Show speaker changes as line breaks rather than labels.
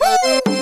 Woo!